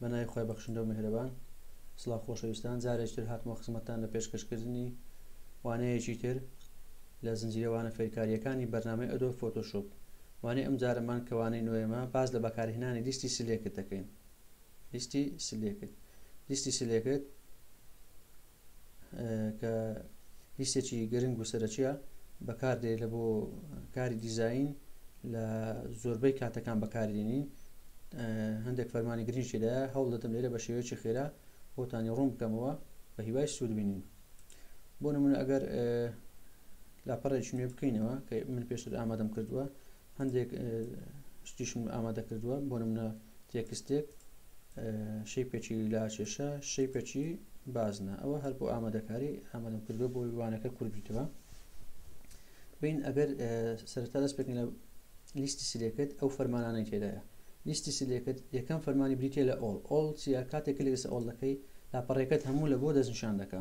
بە ناوی خۆی بەخشندە و مهرەبان سڵاو خۆشەویستان جارێکتر هاتمە خزمەتتان لە پێشکەشکردنی وانەیەکی تر لە زنجیرەوانە فێرکاریەکانی بەرنامەی ئەدۆ فۆتۆشۆپ وانەی ئەم جارەمان کەوانەی نوێمە باز لە بەکارهێنانی لیستی سلێکت دەکەین لیستی سلێکت لیستی سلێکت کە لیستێکی گرنگ و سەرەکیە بەکاردێ لە بۆ کاری دیزین لە زۆربەی کاتەکان بەکاردێنین هەندێک فەرمانی گرنگشیدا هەوڵ دەدەم لێرە بە شێوەیەکی خێرا بۆتانی ڕوون بکەمەوە بە هیوای سوود بینین بۆ نمونە ئەگەر لاپەڕێکی نوێ بکەینەوە کە من پێشتر ئامادەم کردووە هەندێک شتیشم ئامادە کردووە بۆ نمونە تێکستێک شەیپێکی لاچێشە شەیپێکی بازنە ئەوە هەر بۆ ئامادەکاری ئامادەم کردو بۆ وانەکە کوردبیتەوە بین ئەگەر سەرتا دەست پێکن لە لیستی سلێکت ئەو فەرمانانەی تێدایە لیستی سلێکت یەکەم فەرمانی بریتە لە ئۆڵ ئۆڵ چیە کاتێک لەگەس ئۆڵ دەکەی لاپەڕێکەت هەموو لە بۆ دەستنیشان دەکە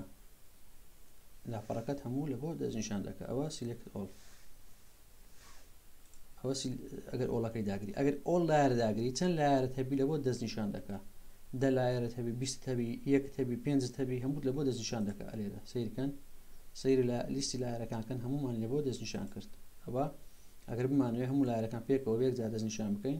لاپەڕەکەت هەموو لە بۆ دەستنیشان دەکە ئەوە سلێکت ئۆڵ ئەوەسی ئەگەر ئۆڵەکەی داگری ئەگەر ئۆڵ لایەر داگری چەند لایەرت هەبی لە بۆ دەستنیشان دەکە دە لایەرت هەبی بیست هەبی یەک هەبی پێنج هەبی هەمووت لە بۆ دەستنیشان دەکە ئەلێرە سیرکەن سیر لە لیستی لایەرەکانکەن هەمومان لە بۆ دەستنیشان کرد ئەوە ئەگەر بمانوێ هەموو لایەکان پێکەوە بێکجار دەستنیشان بکەین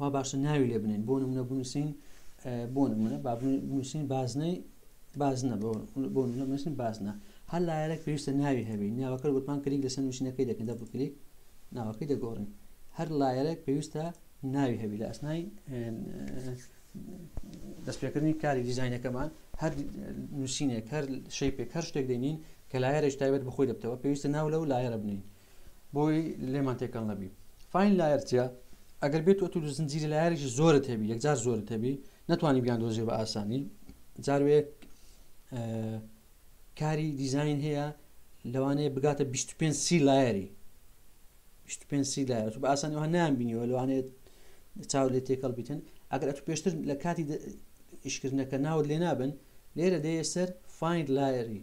وا باشە ناوی لێ بنێن بۆ نمونە بنووسین بۆ نمونە با بنووسین بازنەی بازنە بۆ نمونە بنووسین بازنە هەر لایەک پێویستە ناوی هەبی ناوەکە گوتمان کلیک لەسەر نووسینەکەی دەکەن دە بکلیک ناوەکەی دەگۆڕین هەر لایەک پێویستە ناوی هەبی لە ئەسنای دەستپێکردنی کاری دیزینەکەمان هەر نووسینێک هەر شەی پێک هەر شتێک دێنین کە لایەرش تایبەت بخۆی دەبتەوە پێویستە ناو لەو لایەرە بنین بۆی لێمان تێکەڵ نەبی فین لایەر چیە ئەگەر بێت ئۆتو زنجیری لایەرێکی زۆرت هەبی یەکجار زۆرت هەبی نتوانانی بیان دۆزێ بە ئاسانی جاروێ کاری دیزین هەیە لەوانەیە بگاتە 25 سی لایەری 25 سی لایەر بە ئاسانی وە نام بینیەوە لەوانێت چاو لێ تێکەڵ بیتن ئەگەر ئەتو پێشتر لە کاتی ئیشکردنەکە ناوت لێ نابن لێرە دەیە سەر فین لایەری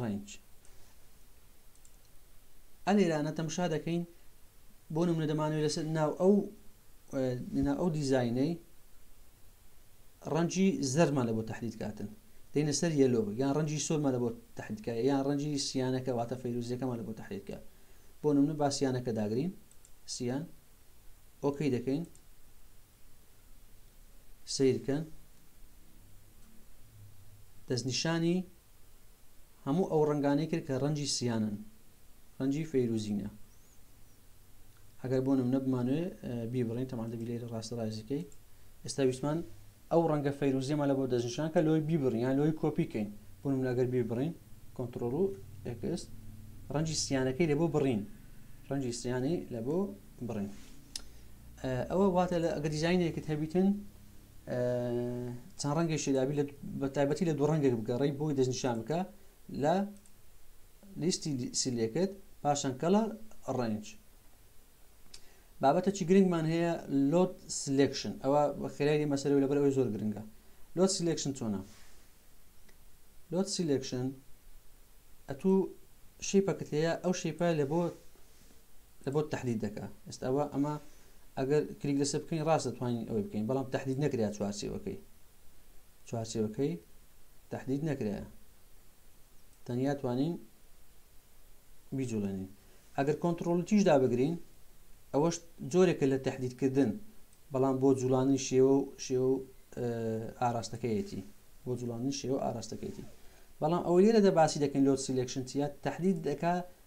ڕەنج. ئە لێرانە تەمشا دەکەین بۆ نمونە دەمانوێت لەسەر ناو ئەو ناو ئەو دیزینەی ڕەنجی زەرمان لە بۆ تحدید کاتن دەینە سەر یەلۆ یان ڕەنجی سۆرمان لە بۆ تحدیدکە یان ڕەنجی سیانەکە واتە فەیروزیەکەمان لە بۆ تحدیدکە بۆ نمونە باسییانەکە داگرین سیان ئۆکەی دەکەین سیرکەن دەستنیشانی هەموو ئەو ڕەنگانەی کرد کە ڕەنجی سیانن ڕەنجی فەیروزینە ئەگەر بۆ نمونە بمانوێ بیبڕین تەمان دەبی لێرە ڕاستە ڕازیکەی ئێستا ویسمان ئەو ڕەنگە فەیروزیمە لە بۆ دەستنیشان کە لۆی بیبڕین یان لۆی کۆپیکەین بۆ نمونە ئەگەر بیبڕین کۆنتترۆل و ئەکست ڕەنجی سیانەکەی لە بۆ بڕین ڕەنجی سیانی لە بۆ بڕێن ئەوە واتە لە ئەگە دیزینێکت هەبیتن چەند ڕەنگی شدابی بە تایبەتی لە دوو ڕەنگێک بگەڕی بۆی دەستنیشان بکە لە لیستی سیلێکت پاشان کەڵە ڕنج بابەتە چی گرنگمان هەیە لۆت سلکشن ئەوە خێرای مەسەر لە بەرەوەی زۆر گرنگە لۆت سلکشن چۆنا لۆت سلکشن ئەتوو شیپەکت هەیە ئەو شیپە لە بۆ لە بۆت تهدید دەکە ئێستا ئەوە ئەمە ئەگەر کلیک لەسەر بکەین ڕاست دەتوانین ئەوەی بکەین بەڵام تهدید نەکریا چوارچێوەکەی چوارچێوەکەی تهدید نەکرایە تەنیا توانین بیجوڵێنین ئەگەر کۆنتترۆلتیش دابگرین ئەوەش جۆرێکە لە تهدیدکردن بەڵام بۆ جوڵانی شێوە و شێوە ئاراستەکەیەتی بۆ جوڵانی شێوە ئاراستەکەیتی بەڵام ئەو لێرە دە باسی دەکەین لۆ سیلکشن چیە تهدید دەکا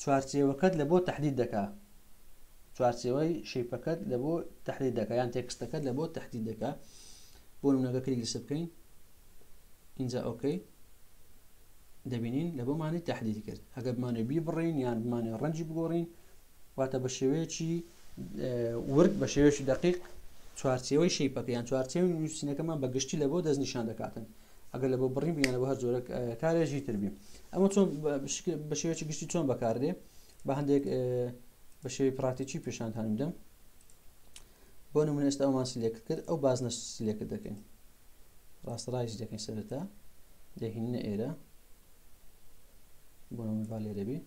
چوارچێوەکەت لە بۆ تەحدید دەکا چوارچێوەی شیپەکەت لە بۆ تەحدید دەکا یان تێکستەکەت لە بۆ تەحدید دەکا بۆ نمونەکە کلیک لەسە بکەین اینجا ئۆکەی دەبینین لە بۆمانی تهدیدی کرد ئەگە بمانێ بیبڕین یان بمانێ ڕەنجی بگۆڕین واتە بە شێوەیەکی ورد بە شێوەیەکی دقیق چوارچەوەی شەیپەکەیان چوارچەوەی نووسینەکەمان بە گشتی لە بۆ دەستنیشان دەکاتن ئەگەر لە بۆ بڕی بوویانە بە هەر جۆرە کارێژی تربی ئەمە چۆن بە شێوەیەکی گشتی چۆن بەکاردێ بە هەندێک بە شێوی پراتێکی پێشانتان بدەم بۆ نمونە ئێستا ئەومان سلێک کرد ئەو بازنە سلێک دەکەین ڕاستڕایش دەکەین سەرەتا دەهینە ئێرە بۆ نمونە لێرەبی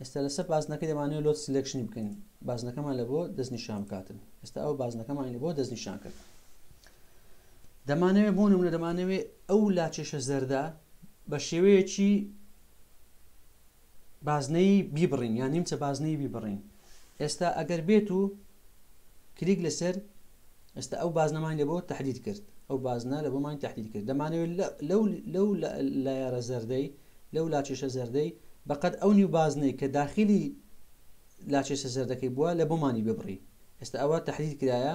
ئێستا لەسەر بازنەکە دەمانێت لۆت سلێکشنی بکەین بازنەکەمان لە بۆ دەستنیشان بکاتن ئێستا ئەو بازنەکەمان لە بۆ دەستنیشان کرد دەمانەوێت بۆ نمونە دەمانەوێت ئەو لاچێشە زەردە بە شێوەیەکی بازنەی بیبڕین یان نیمچە بازنەی بیبڕین ئێستا ئەگەر بێت و کلیک لەسەر ئێستا ئەو بازنەمان لە بۆ تهدید کرد ئەو بازنە لە بۆمان تهدید کرد دەمانەوێت لەو لایەرە زەردەی لەو لاچێشە زەردەی بەقەت ئەو نیو بازنەی کە داخلی لاچێشە زەردەکەی بووە لە بۆمانی ببڕی ئێستا ئەوە تهدید کرایە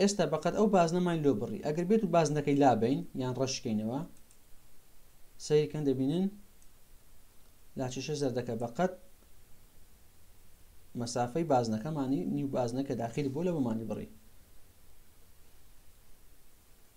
ئێستا بەقەد ئەو بازنەمان لۆ بڕی ئەگەر بێت و بازنەکەی لابین یان ڕەشکەینەوە سەیرکەن دەبینن لاچشە زەردەکە بەقەت مەسافەی بازنەکەمانی نیو بازنەکە داخل بۆ لە بۆمانی بڕی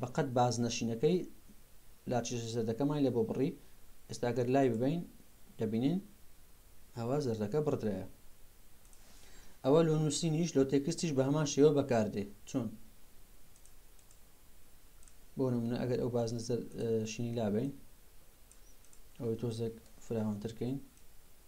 بە قەد بازنەشینەکەی لاچشە زەردەکەمان لێ بۆ بڕی ئێستا گەر لای ببین دەبینین ئەوە زەردەکە بڕدرایە ئەوە لۆ نووسینیش لۆ تێکستیش بە هەمان شێوە بەکاردێ چۆن بۆ نمونە ئەگەر ئەو بازنە شینی لابین ئەوەی تۆزێک فراوانترکەین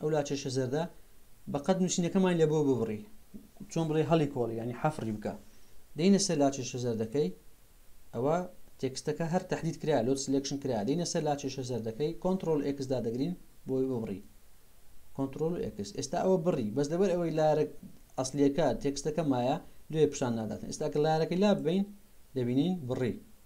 ئەو لاچەشە زەردە بەقەت نووسینەکەمان لە بۆ ببڕی چۆن بڵێ هەڵی کۆڵی ینی حەفری بکە دەینە سەر لاچەشە زەردەکەی ئەوە تێکستەکە هەر تهدید کرا لۆ سلکشن کرا دەینە سەر لاچەشە زەردەکەی کۆنتترۆل ئکسدا دەگرین بۆی ببڕی کۆنتترۆل و ئکس ئێستا ئەوە بڕی بەس لەبەر ئەوەی لارە ئەسلیەکە تێکستەکە مایە دوێ پیشان ناداتن ئێستاکە لارەکەی لا بین دەبینین بڕی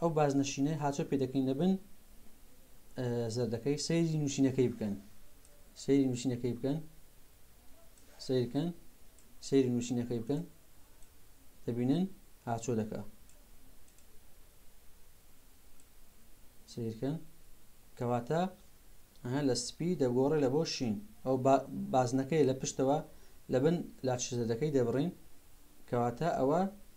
ئەو بازنشینەی هاتۆ پێ دەکەین لە بن زەردەکەی سەیری نووسینەکەی بکەن سەیری نووسینەکەی بکەن سیرکەن سەیری نووسینەکەی بکەن دەبینن هاچۆ دەکە سیرکەن کەواتە لە سپی دەگۆڕێ لە بۆ شین ئەو بازنەکەی لە پشتەوە لە بن لاچزەدەکەی دەبڕین کەواتە ئەوە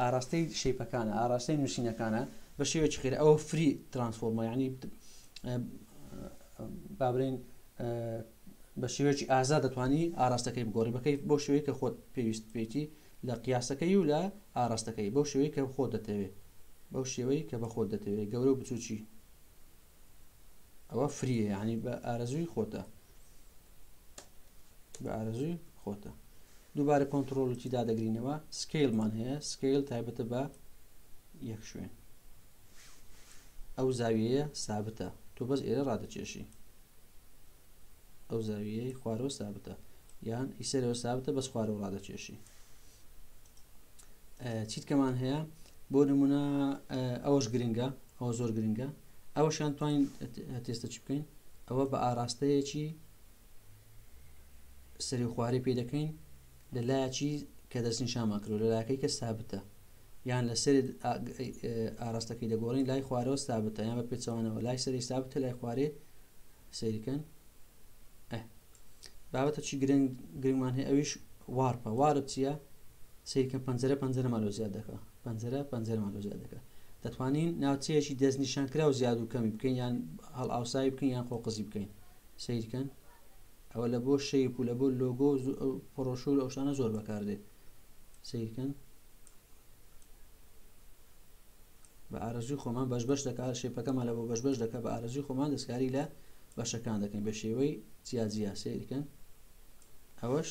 ئاراستەی شەیپەکانە ئاراستەی نووسینەکانە بە شێوەیەکی خێرا ئەوە فری ترانسفۆرمە یعنی بابرین بە شێوەیەکی ئازا دەتوانی ئاراستەکەی بگۆڕی بەکەی بۆ شوێی کە خۆت پێویست پێیتی لە قیاسەکەی و لە ئاراستەکەی بەو شوێی کە خۆت دەتەوێت بەو شێوەی کە بە خۆت دەتەوێت گەورە و بچوکی ئەوە فریە یعنی بە ئارەزووی خۆتە بە ئارەزووی خۆتە دووبارە کۆنتترۆلکی دادەگرینەوە سکیلمان هەیە سکیل تایبەتە بە یەک شوێن ئەو زاویەیە سابتە تۆ بەس ئێرە ڕادەکێشی ئەو زاویەی خوارەوە سابتە یان ئیسەرەوە سابتە بەس خوارەوە ڕادەکێشی چیت کەمان هەیە بۆ نمونە ئەوەش گرنگە ئەوە زۆر گرنگە ئەوەشان توانین تێستە چی بکەین ئەوە بە ئاراستەیەکی سەری خوارێ پێ دەکەین لە لایەکی کە دەستنیشانمان کردووە، لە لایەکەی کە سابتە، یان لە سەری ئ ئاراستەکەی دەگۆڕین، لای خوارەوە سابتە، یان بە پێچەوانەوە، لای سەری سابتە، لای خوارێ سەیرکەن ئە بابەتە چی گرنگ گرنگمان هەیە ئەویش وارپە وارب چییە سیرکەم پەنجەرە پەنجەرەمان لۆ زیاد دەکە پەنجەرە پەنجەرەمان لۆ زیاد دەکە دەتوانین ناوچەیەکی دەستنیشانکرا و زیاد و کەمی بکەین یان هەڵ ئاوسایی بکەین یان خۆقزی بکەین سیرکەن ئەوە لە بۆ شەیپ و لە بۆ لۆگۆ پڕۆشور ئەو شتانە زۆر بەکاردێت سیرکەن بە ئارزی خۆمان بەش بەش دەکات شێپەکەمان لە بۆ بەش بەش دەکە بە ئارزی خۆمان دەستکاری لە بەشەکان دەکەین بە شێوەی جیاجیا سیرکەن ئەوەش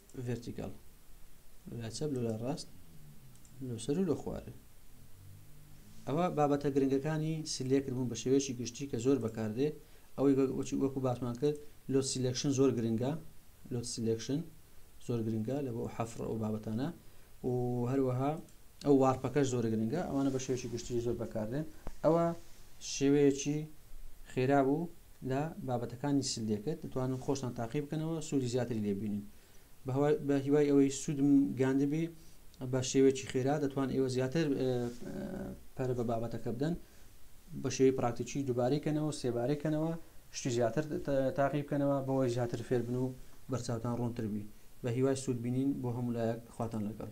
ڤێرتیکاڵ لە چەپ لە ڕاست نووسەر و لە خوارن ئەوە بابەتە گرنگەکانی سلێکردبوون بە شێوەیەکی گشتی کە زۆر بەکاردێ ئەوەی وەکو باسمان کرد لۆ سلێکشن زۆر گرنگە لۆ سلێکشن زۆر گرنگە لە بۆ حەفرە و بابەتانە و هەروەها ئەو وارپەکەش زۆر گرنگە ئەوانە بە شێوەیەکی گشتی زۆر بەکاردێن ئەوە شێوەیەکی خێرا بوو لە بابەتەکانی سلێکت دەتوانن خۆشتان تاقی بکەنەوە سوودی زیاتری لێبینن بە هیوای ئەوەی سوودم گاندبی بە شێوەیەکی خێرا دەتوان ئێوە زیاتر پەرە بە بابەتەکە بدەن بە شێوی پراکتیکی دووبارەکەنەوە سێبارەکەنەوە شتی زیاتر تاقی بکەنەوە بەوەی زیاتر فێربن و بەرچاوتان ڕوونتربی بە هیوای سوودبینین بۆ هەمولایەک خواتان لەگەڵ